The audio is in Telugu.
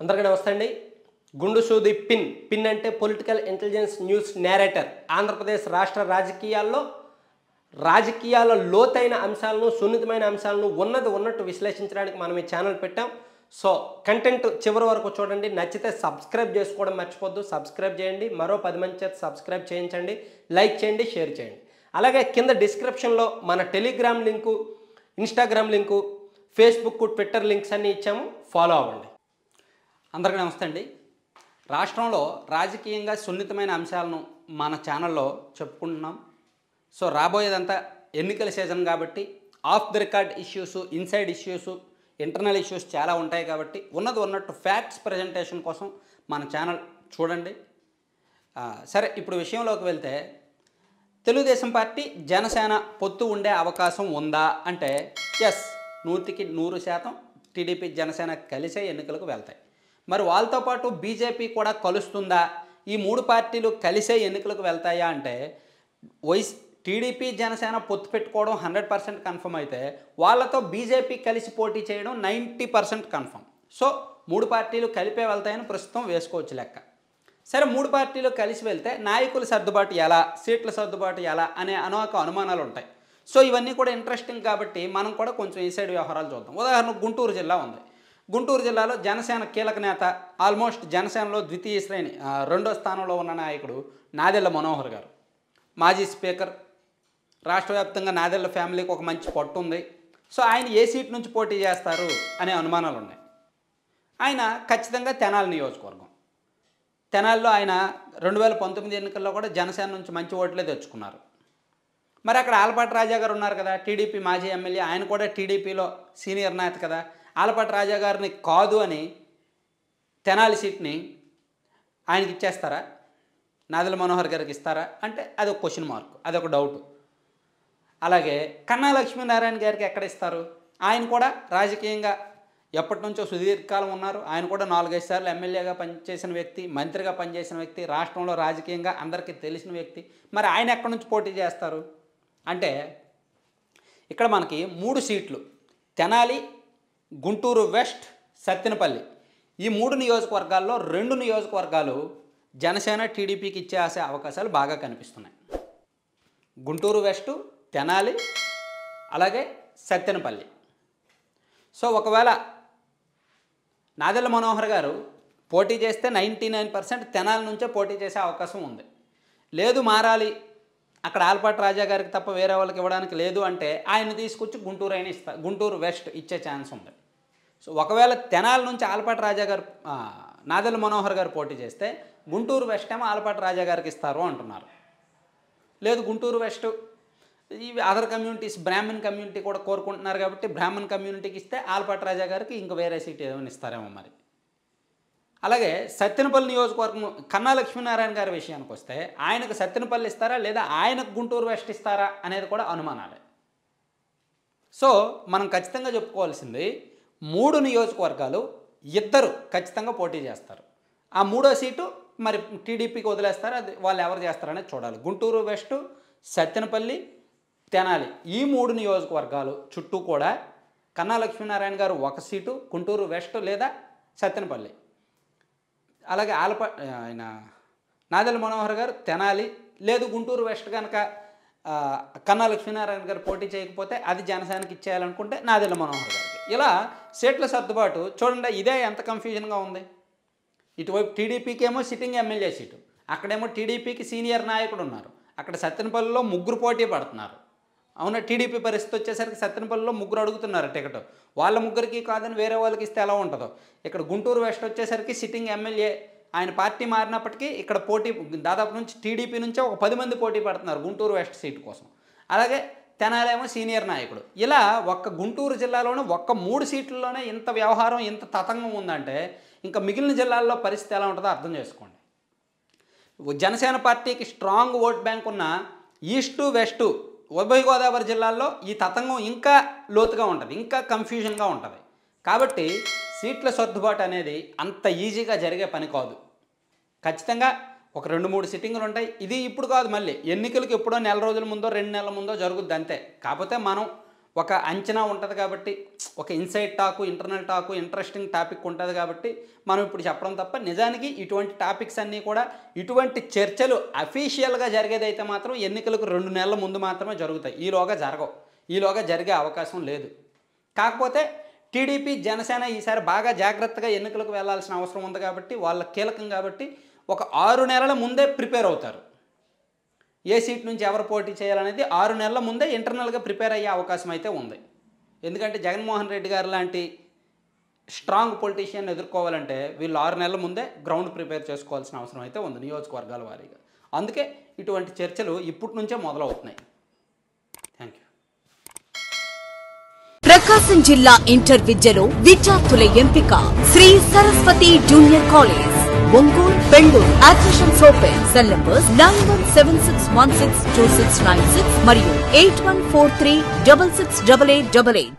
అందరికీ నమస్తే అండి. గుండు సూది పిన్. పిన్ అంటే political intelligence news narrator Andhra Pradesh రాష్ట్ర రాజకీయాల్లో రాజకీయాల లోతైన అంశాలను సున్నితమైన అంశాలను ఉన్నది ఉన్నట్టు విశ్లేషించడానికి మనం ఈ ఛానల్ పెట్టాం. సో కంటెంట్ చివరి వరకు చూడండి. నచ్చితే సబ్స్క్రైబ్ చేసుకోవడం మర్చిపోద్దు. సబ్స్క్రైబ్ చేయండి. మరో పది మంది చేత సబ్స్క్రైబ్ చేయించండి. లైక్ చేయండి. షేర్ చేయండి. అలాగే కింద డిస్క్రిప్షన్లో మన Telegram link Instagram link Facebook Twitter links అన్నీ ఇచ్చాము. ఫాలో అవ్వండి. అందరికీ నమస్తే అండి. రాష్ట్రంలో రాజకీయంగా సున్నితమైన అంశాలను మన ఛానల్లో చెప్పుకుంటున్నాం. సో రాబోయేదంతా ఎన్నికల సీజన్ కాబట్టి off the record issues inside issues internal issues చాలా ఉంటాయి కాబట్టి ఉన్నది ఉన్నట్టు ఫ్యాక్ట్స్ ప్రజెంటేషన్ కోసం మన ఛానల్ చూడండి. సరే ఇప్పుడు విషయంలోకి వెళ్తే తెలుగుదేశం పార్టీ జనసేన పొత్తు ఉండే అవకాశం ఉందా అంటే ఎస్ నూటికి నూరు శాతం టీడీపీ జనసేన కలిసే ఎన్నికలకు వెళ్తాయి. మరి వాళ్ళతో పాటు బీజేపీ కూడా కలుస్తుందా? ఈ మూడు పార్టీలు కలిసే ఎన్నికలకు వెళ్తాయా అంటే వైస్ టీడీపీ జనసేన పొత్తు పెట్టుకోవడం హండ్రెడ్ పర్సెంట్ కన్ఫర్మ్ అయితే వాళ్ళతో బీజేపీ కలిసి పోటీ చేయడం నైంటీ పర్సెంట్ కన్ఫర్మ్. సో మూడు పార్టీలు కలిపే వెళ్తాయని ప్రస్తుతం వేసుకోవచ్చు లెక్క. సరే మూడు పార్టీలు కలిసి వెళ్తే నాయకుల సర్దుబాటు ఎలా సీట్ల సర్దుబాటు ఎలా అనే అనేక అనుమానాలు ఉంటాయి. సో ఇవన్నీ కూడా ఇంట్రెస్టింగ్ కాబట్టి మనం కూడా కొంచెం ఈ సైడ్ వ్యవహారాలు చూద్దాం. ఉదాహరణకు గుంటూరు జిల్లా ఉంది. గుంటూరు జిల్లాలో జనసేన కీలక నేత ఆల్మోస్ట్ జనసేనలో ద్వితీయ శ్రేణి రెండో స్థానంలో ఉన్న నాయకుడు నాదెళ్ళ మనోహర్ గారు. మాజీ స్పీకర్ రాష్ట్ర వ్యాప్తంగా నాదెళ్ళ ఫ్యామిలీకి ఒక మంచి పట్టు ఉంది. సో ఆయన ఏ సీట్ నుంచి పోటీ చేస్తారు అనే అనుమానాలు ఉన్నాయి. ఆయన ఖచ్చితంగా తెనాలి నియోజకవర్గం. తెనాలిలో ఆయన రెండు వేల పంతొమ్మిది ఎన్నికల్లో కూడా జనసేన నుంచి మంచి ఓట్లే తెచ్చుకున్నారు. మరి అక్కడ ఆలపాటి రాజా గారు ఉన్నారు కదా టీడీపీ మాజీ ఎమ్మెల్యే. ఆయన కూడా టీడీపీలో సీనియర్ నాయత కదా. ఆలపాటి రాజా గారిని కాదు అని తెనాలి సీట్ని ఆయనకి ఇచ్చేస్తారా? నాదల మనోహర్ గారికి ఇస్తారా? అంటే అది ఒక క్వశ్చన్ మార్క్ అదొక డౌట్ అలాగే కన్నా లక్ష్మీనారాయణ గారికి ఎక్కడ ఇస్తారు? ఆయన కూడా రాజకీయంగా ఎప్పటి నుంచో సుదీర్ఘకాలం ఉన్నారు. ఆయన కూడా నాలుగైదు సార్లు ఎమ్మెల్యేగా పనిచేసిన వ్యక్తి మంత్రిగా పనిచేసిన వ్యక్తి రాష్ట్రంలో రాజకీయంగా అందరికీ తెలిసిన వ్యక్తి. మరి ఆయన ఎక్కడి నుంచి పోటీ చేస్తారు? అంటే ఇక్కడ మనకి మూడు సీట్లు. తెనాలి గుంటూరు వెస్ట్ సత్తెనపల్లి ఈ మూడు నియోజకవర్గాల్లో రెండు నియోజకవర్గాలు జనసేన టీడీపీకి ఇచ్చేసే అవకాశాలు బాగా కనిపిస్తున్నాయి. గుంటూరు వెస్ట్ తెనాలి అలాగే సత్తెనపల్లి సో ఒకవేళ నాదెల్ల మనోహర్ గారు పోటీ చేస్తే నైంటీ నైన్ పర్సెంట్ తెనాలి నుంచే పోటీ చేసే అవకాశం ఉంది. లేదు మారాలి అక్కడ ఆల్పాటి రాజా గారికి తప్ప వేరే వాళ్ళకి ఇవ్వడానికి లేదు అంటే ఆయన తీసుకొచ్చి గుంటూరు అయినా ఇస్తా గుంటూరు వెస్ట్ ఇచ్చే ఛాన్స్ ఉంది. సో ఒకవేళ తెనాల నుంచి ఆల్పాటి రాజా గారు ఆ, మనోహర్ గారు పోటీ చేస్తే గుంటూరు వెస్ట్ ఏమో ఆల్పాటి రాజా గారికి ఇస్తారు అంటున్నారు. లేదు గుంటూరు వెస్ట్ ఇవి అదర్ కమ్యూనిటీస్ బ్రాహ్మణ్ కమ్యూనిటీ కూడా కోరుకుంటున్నారు కాబట్టి బ్రాహ్మణ్ కమ్యూనిటీకి ఇస్తే ఆల్పాటి రాజా గారికి ఇంక వేరే సీట్ ఏమైనా ఇస్తారేమో మరి. అలాగే సత్తెనపల్లి నియోజకవర్గం కన్నా లక్ష్మీనారాయణ గారి విషయానికి వస్తే ఆయనకు సత్తెనపల్లి ఇస్తారా లేదా ఆయనకు గుంటూరు వెస్ట్ ఇస్తారా అనేది కూడా అనుమానాలే. సో మనం ఖచ్చితంగా చెప్పుకోవాల్సింది మూడు నియోజకవర్గాలు ఇద్దరు ఖచ్చితంగా పోటీ చేస్తారు. ఆ మూడో సీటు మరి టీడీపీకి వదిలేస్తారు అది వాళ్ళు ఎవరు చేస్తారనేది చూడాలి. గుంటూరు వెస్ట్ సత్తెనపల్లి తెనాలి ఈ మూడు నియోజకవర్గాలు చుట్టూ కూడా కన్నా లక్ష్మీనారాయణ గారు ఒక సీటు గుంటూరు వెస్ట్ లేదా సత్తెనపల్లి. అలాగే ఆలప ఆయన నాదెల మనోహర్ గారు తెనాలి లేదు గుంటూరు వెస్ట్ కనుక కన్నా లక్ష్మీనారాయణ గారు పోటీ చేయకపోతే అది జనసేనకి ఇచ్చేయాలనుకుంటే నాదెల మనోహర్ గారికి. ఇలా సీట్ల సర్దుబాటు చూడండి ఇదే ఎంత కన్ఫ్యూజన్గా ఉంది. ఇటువైపు టీడీపీకి ఏమో సిట్టింగ్ ఎమ్మెల్యే సీటు అక్కడేమో టీడీపీకి సీనియర్ నాయకుడు ఉన్నారు అక్కడ సత్తెనపల్లిలో ముగ్గురు పోటీ పడుతున్నారు. అవునా? టీడీపీ పరిస్థితి వచ్చేసరికి సత్తెనపల్లిలో ముగ్గురు అడుగుతున్నారు టికెట్. వాళ్ళ ముగ్గురికి కాదని వేరే వాళ్ళకి ఇస్తే ఎలా ఉంటుందో? ఇక్కడ గుంటూరు వెస్ట్ వచ్చేసరికి సిట్టింగ్ ఎమ్మెల్యే ఆయన పార్టీ మారినప్పటికీ ఇక్కడ పోటీ దాదాపు నుంచి టీడీపీ నుంచే ఒక పది మంది పోటీ పడుతున్నారు గుంటూరు వెస్ట్ సీటు కోసం. అలాగే తెనాలేమో సీనియర్ నాయకుడు. ఇలా ఒక్క గుంటూరు జిల్లాలోనే ఒక్క మూడు సీట్లలోనే ఇంత వ్యవహారం ఇంత తతంగం ఉందంటే ఇంకా మిగిలిన జిల్లాల్లో పరిస్థితి ఎలా ఉంటుందో అర్థం చేసుకోండి. జనసేన పార్టీకి స్ట్రాంగ్ ఓట్ బ్యాంక్ ఉన్న ఈస్టు వెస్టు ఉభయ గోదావరి జిల్లాల్లో ఈ తతంగం ఇంకా లోతుగా ఉంటుంది ఇంకా కన్ఫ్యూజన్గా ఉంటుంది. కాబట్టి సీట్ల సర్దుబాటు అనేది అంత ఈజీగా జరిగే పని కాదు. ఖచ్చితంగా ఒక రెండు మూడు సిట్టింగులు ఉంటాయి. ఇది ఇప్పుడు కాదు మళ్ళీ. ఎన్నికలకు ఎప్పుడో నెల రోజుల ముందో రెండు నెలల ముందో జరుగుద్ది అంతే. కాకపోతే మనం ఒక అంచనా ఉంటుంది కాబట్టి ఒక inside talk internal talk interesting topic ఉంటుంది కాబట్టి మనం ఇప్పుడు చెప్పడం తప్ప నిజానికి ఇటువంటి టాపిక్స్ అన్నీ కూడా ఇటువంటి చర్చలు అఫీషియల్గా జరిగేదైతే మాత్రం ఎన్నికలకు రెండు నెలల ముందు మాత్రమే జరుగుతాయి. ఈలోగా జరగవు. ఈలోగా జరిగే అవకాశం లేదు. కాకపోతే టీడీపీ జనసేన ఈసారి బాగా జాగ్రత్తగా ఎన్నికలకు వెళ్ళాల్సిన అవసరం ఉంది కాబట్టి వాళ్ళ కీలకం కాబట్టి ఒక ఆరు నెలల ముందే ప్రిపేర్ అవుతారు. ఏ సీట్ నుంచి ఎవరు పోటీ చేయాలనేది ఆరు నెలల ముందే ఇంటర్నల్గా ప్రిపేర్ అయ్యే అవకాశం అయితే ఉంది. ఎందుకంటే జగన్మోహన్ రెడ్డి గారు లాంటి స్ట్రాంగ్ పొలిటీషియన్ ఎదుర్కోవాలంటే వీళ్ళు ఆరు నెలల ముందే గ్రౌండ్ ప్రిపేర్ చేసుకోవాల్సిన అవసరం అయితే ఉంది నియోజకవర్గాల వారీగా. అందుకే ఇటువంటి చర్చలు ఇప్పటి నుంచే మొదలవుతున్నాయి. థ్యాంక్ యూ ప్రకాశం జిల్లా ఇంటర్ విద్యలో విద్యార్థుల ఎంపిక Shri Saraswati junior college. Ongole Bengaluru accession open cell numbers nine one seven six one six two six nine six మరియు eight one four three double six double eight double eight